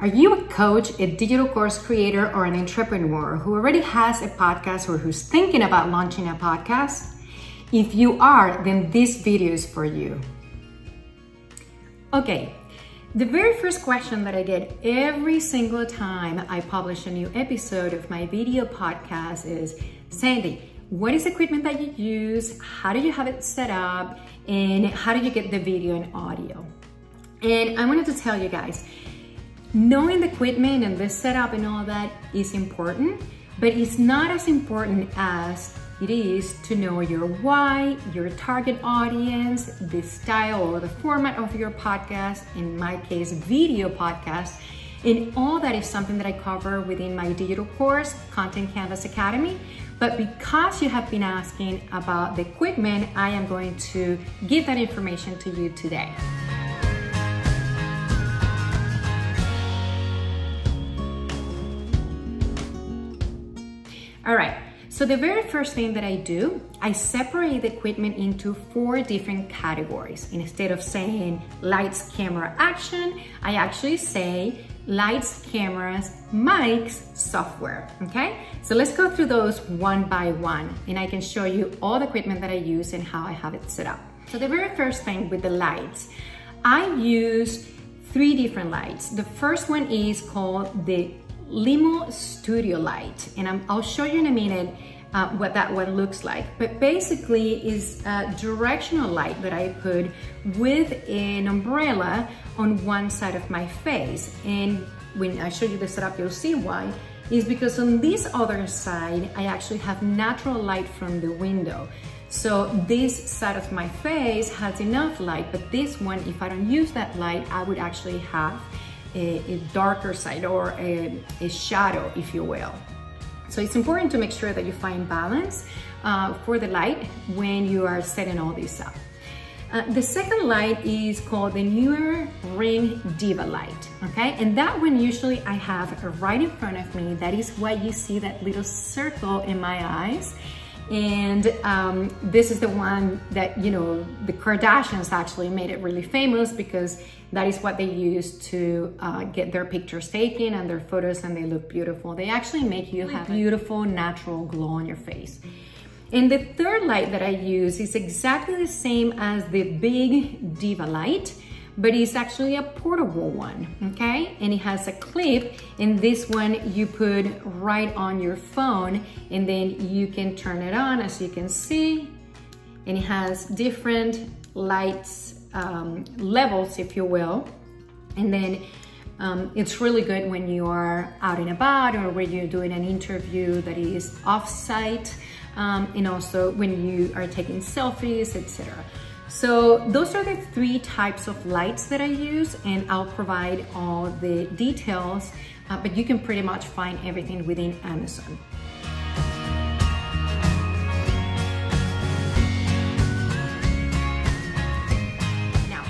Are you a coach, a digital course creator, or an entrepreneur who already has a podcast or who's thinking about launching a podcast? If you are, then this video is for you. Okay, the very first question that I get every single time I publish a new episode of my video podcast is, Sandy, what is equipment that you use? How do you have it set up? And how do you get the video and audio? And I wanted to tell you guys, Knowing the equipment and the setup and all that is important, but it's not as important as it is to know your why, your target audience, the style or the format of your podcast, in my case, video podcast, and all that is something that I cover within my digital course, Content Canvas Academy. But because you have been asking about the equipment, I am going to give that information to you today. All right, so the very first thing that I do, I separate the equipment into four different categories. Instead of saying lights, camera, action, I actually say lights, cameras, mics, software, okay? So let's go through those one by one and I can show you all the equipment that I use and how I have it set up. So the very first thing with the lights, I use three different lights. The first one is called the Limo Studio Light, and i will show you in a minute uh, what that one looks like. But basically is a directional light that I put with an umbrella on one side of my face. And when I show you the setup, you'll see why. Is because on this other side, I actually have natural light from the window. So this side of my face has enough light, but this one, if I don't use that light, I would actually have a, a darker side or a, a, shadow, if you will. So it's important to make sure that you find balance uh, for the light when you are setting all this up. Uh, the second light is called the Neewer Ring Diva light, okay? And that one usually I have right in front of me. That is why you see that little circle in my eyes. And um, this is the one that, you know, the Kardashians actually made it really famous because that is what they use to uh, get their pictures taken and their photos and they look beautiful. They actually make you have beautiful natural glow on your face. And the third light that I use is exactly the same as the big Diva light, but it's actually a portable one, okay? And it has a clip, and this one you put right on your phone, and then you can turn it on, as you can see, and it has different lights um, levels, if you will. And then um, it's really good when you are out and about or when you're doing an interview that is off-site, um, and also when you are taking selfies, etc. So those are the three types of lights that I use and I'll provide all the details, uh, but you can pretty much find everything within Amazon. Now,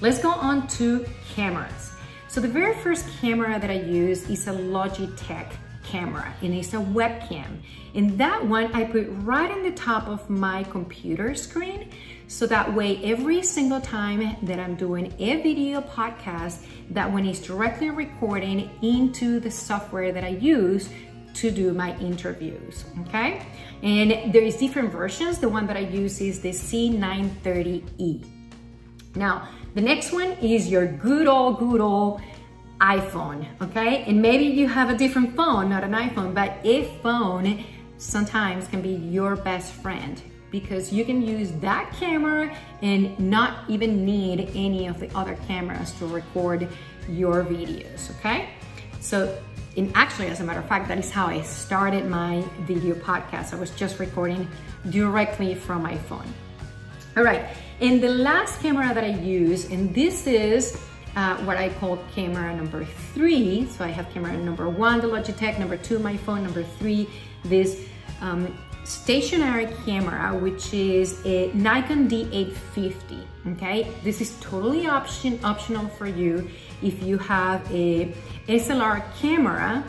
let's go on to cameras. So the very first camera that I use is a Logitech camera and it's a webcam. And that one I put right on the top of my computer screen. So that way every single time that I'm doing a video podcast, that one is directly recording into the software that I use to do my interviews, okay? And there is different versions. The one that I use is the C930E. Now, the next one is your good old, good old iPhone, okay? And maybe you have a different phone, not an iPhone, but a phone sometimes can be your best friend because you can use that camera and not even need any of the other cameras to record your videos, okay? So, in actually, as a matter of fact, that is how I started my video podcast. I was just recording directly from my phone. All right, and the last camera that I use, and this is uh, what I call camera number three. So I have camera number one, the Logitech, number two, my phone, number three, this um, stationary camera, which is a Nikon D850, okay? This is totally option optional for you if you have a SLR camera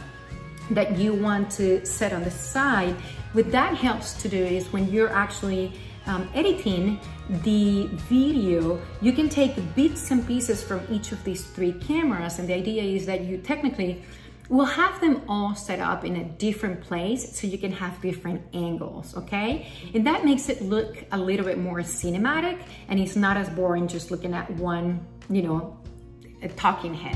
that you want to set on the side. What that helps to do is when you're actually um, editing the video, you can take bits and pieces from each of these three cameras. And the idea is that you technically will have them all set up in a different place so you can have different angles, okay? And that makes it look a little bit more cinematic and it's not as boring just looking at one, you know, talking head.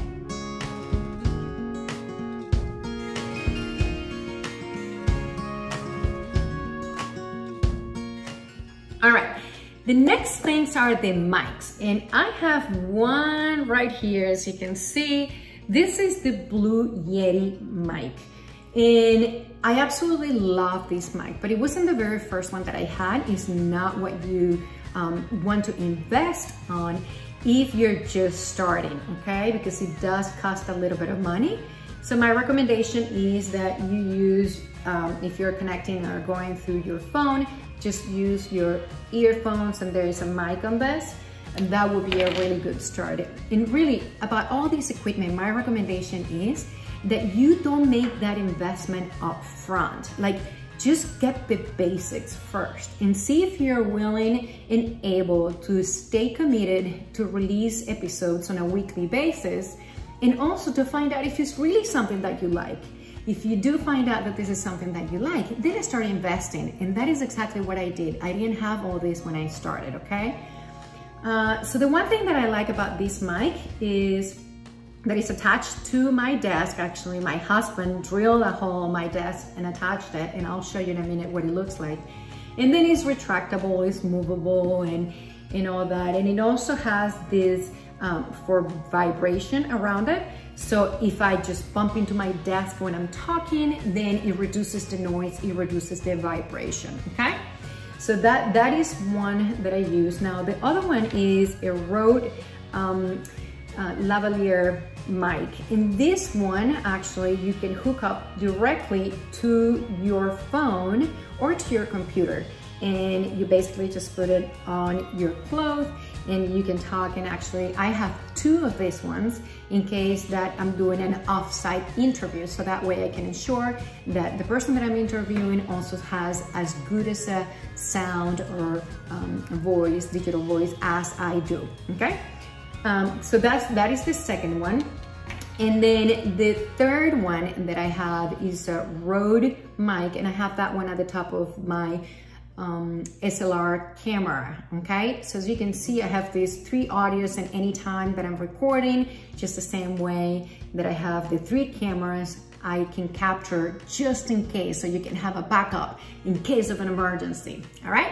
All right, the next things are the mics. And I have one right here, as you can see. This is the Blue Yeti mic. And I absolutely love this mic, but it wasn't the very first one that I had. It's not what you um, want to invest on if you're just starting, okay? Because it does cost a little bit of money. So my recommendation is that you use, um, if you're connecting or going through your phone, just use your earphones and there is a mic on this and that would be a really good start. And really about all this equipment, my recommendation is that you don't make that investment up front. Like just get the basics first and see if you're willing and able to stay committed to release episodes on a weekly basis and also to find out if it's really something that you like. If you do find out that this is something that you like, then start investing. And that is exactly what I did. I didn't have all this when I started, okay? Uh, so the one thing that I like about this mic is that it's attached to my desk. Actually, my husband drilled a hole in my desk and attached it, and I'll show you in a minute what it looks like. And then it's retractable, it's movable, and, and all that. And it also has this um, for vibration around it. So if I just bump into my desk when I'm talking, then it reduces the noise, it reduces the vibration, okay? So that, that is one that I use. Now the other one is a Rode um, uh, lavalier mic. In this one, actually, you can hook up directly to your phone or to your computer. And you basically just put it on your clothes and you can talk and actually I have two of these ones in case that I'm doing an off-site interview so that way I can ensure that the person that I'm interviewing also has as good as a sound or um, voice, digital voice as I do, okay? Um, so that's, that is the second one. And then the third one that I have is a Rode mic and I have that one at the top of my um, SLR camera, okay? So as you can see, I have these three audios and anytime that I'm recording, just the same way that I have the three cameras, I can capture just in case, so you can have a backup in case of an emergency, all right?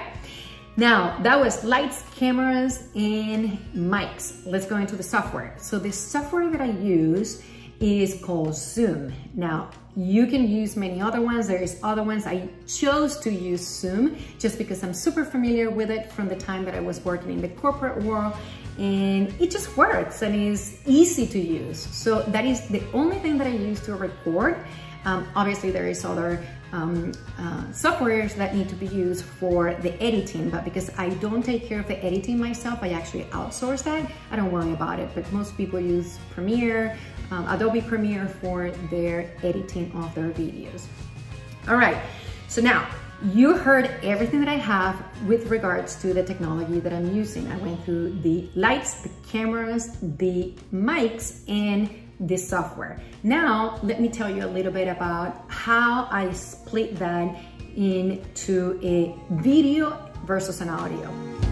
Now, that was lights, cameras, and mics. Let's go into the software. So the software that I use is called Zoom. Now, you can use many other ones. There is other ones. I chose to use Zoom just because I'm super familiar with it from the time that I was working in the corporate world and it just works and is easy to use. So that is the only thing that I use to record. Um, obviously there is other um, uh, softwares that need to be used for the editing, but because I don't take care of the editing myself, I actually outsource that. I don't worry about it, but most people use Premiere, um, Adobe Premiere for their editing of their videos. All right, so now you heard everything that I have with regards to the technology that I'm using. I went through the lights, the cameras, the mics, and the software. Now, let me tell you a little bit about how I split that into a video versus an audio.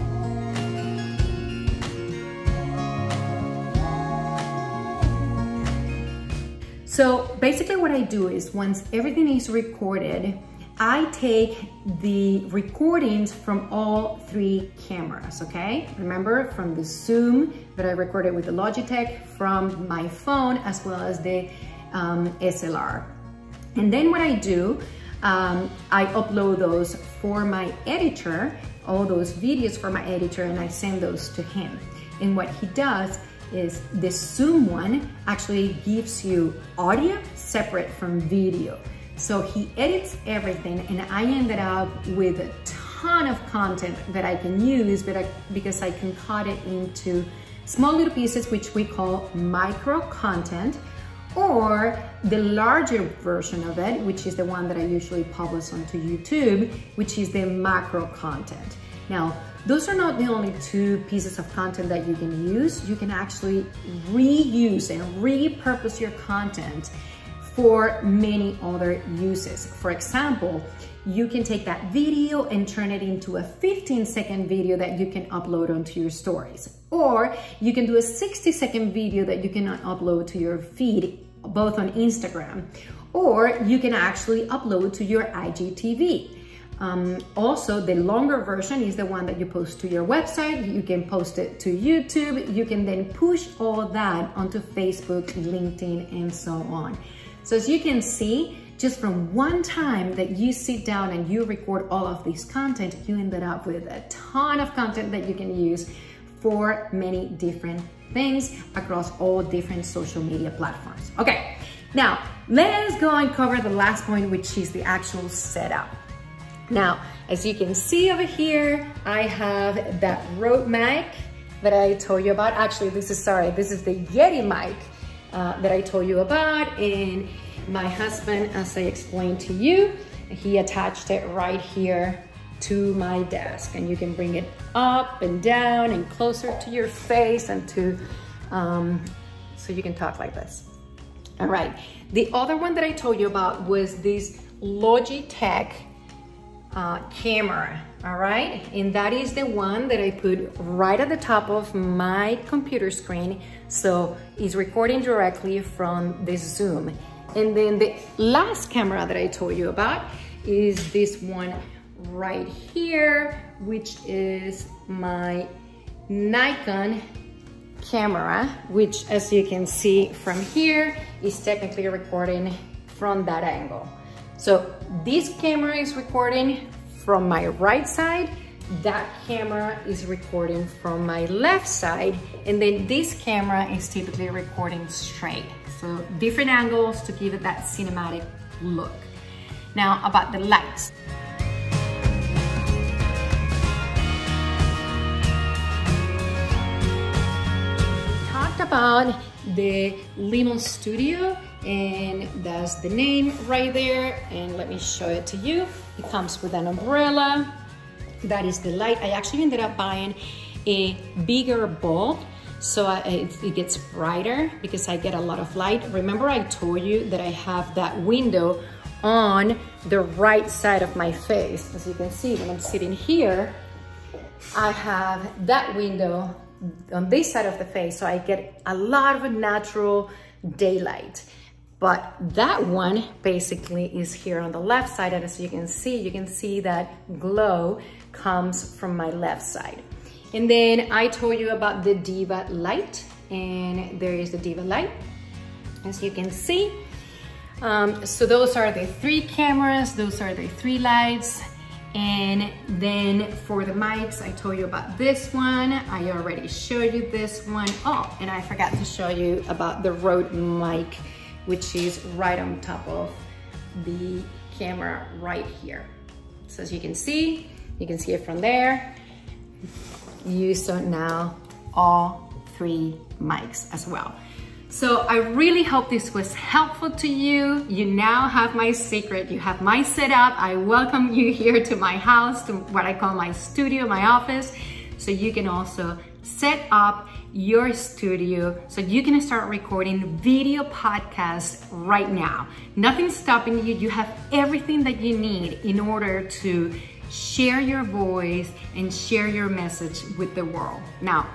So basically what I do is once everything is recorded, I take the recordings from all three cameras, okay? Remember from the Zoom that I recorded with the Logitech, from my phone, as well as the um, SLR. And then what I do, um, I upload those for my editor, all those videos for my editor, and I send those to him. And what he does is the Zoom one actually gives you audio separate from video. So he edits everything and I ended up with a ton of content that I can use but I, because I can cut it into small little pieces which we call micro content or the larger version of it, which is the one that I usually publish onto YouTube, which is the macro content. Now, those are not the only two pieces of content that you can use. You can actually reuse and repurpose your content for many other uses. For example, you can take that video and turn it into a 15 second video that you can upload onto your stories. Or you can do a 60 second video that you can upload to your feed, both on Instagram. Or you can actually upload to your IGTV. Um, also, the longer version is the one that you post to your website. You can post it to YouTube. You can then push all that onto Facebook, LinkedIn, and so on. So as you can see, just from one time that you sit down and you record all of this content, you ended up with a ton of content that you can use for many different things across all different social media platforms. Okay, now let's go and cover the last point, which is the actual setup. Now, as you can see over here, I have that Rode mic that I told you about. Actually, this is, sorry, this is the Yeti mic uh, that I told you about. And my husband, as I explained to you, he attached it right here to my desk and you can bring it up and down and closer to your face and to, um, so you can talk like this. All right, the other one that I told you about was this Logitech uh, camera, all right? And that is the one that I put right at the top of my computer screen. So it's recording directly from the Zoom. And then the last camera that I told you about is this one right here, which is my Nikon camera, which as you can see from here, is technically recording from that angle. So this camera is recording from my right side, that camera is recording from my left side, and then this camera is typically recording straight. So different angles to give it that cinematic look. Now about the lights. talked about the Limo Studio and that's the name right there. And let me show it to you. It comes with an umbrella. That is the light. I actually ended up buying a bigger bulb so I, it, it gets brighter because I get a lot of light. Remember I told you that I have that window on the right side of my face. As you can see when I'm sitting here I have that window on this side of the face so I get a lot of natural daylight but that one basically is here on the left side. And as you can see, you can see that glow comes from my left side. And then I told you about the Diva light and there is the Diva light, as you can see. Um, so those are the three cameras, those are the three lights. And then for the mics, I told you about this one. I already showed you this one. Oh, and I forgot to show you about the Rode mic which is right on top of the camera right here. So as you can see, you can see it from there. You saw now all three mics as well. So I really hope this was helpful to you. You now have my secret. You have my setup. I welcome you here to my house, to what I call my studio, my office. So you can also set up your studio so you can start recording video podcasts right now. Nothing's stopping you. You have everything that you need in order to share your voice and share your message with the world. Now,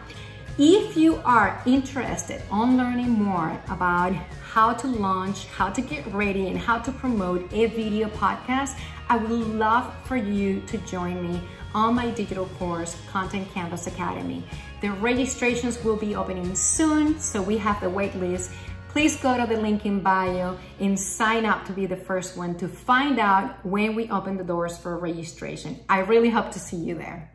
if you are interested on learning more about how to launch, how to get ready, and how to promote a video podcast, I would love for you to join me on my digital course, Content Canvas Academy. The registrations will be opening soon, so we have the wait list. Please go to the link in bio and sign up to be the first one to find out when we open the doors for registration. I really hope to see you there.